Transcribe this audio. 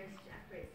against Jack Race.